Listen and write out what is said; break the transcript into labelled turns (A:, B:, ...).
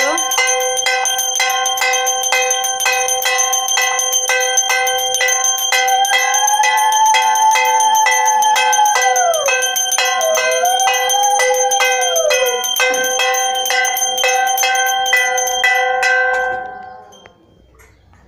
A: হলো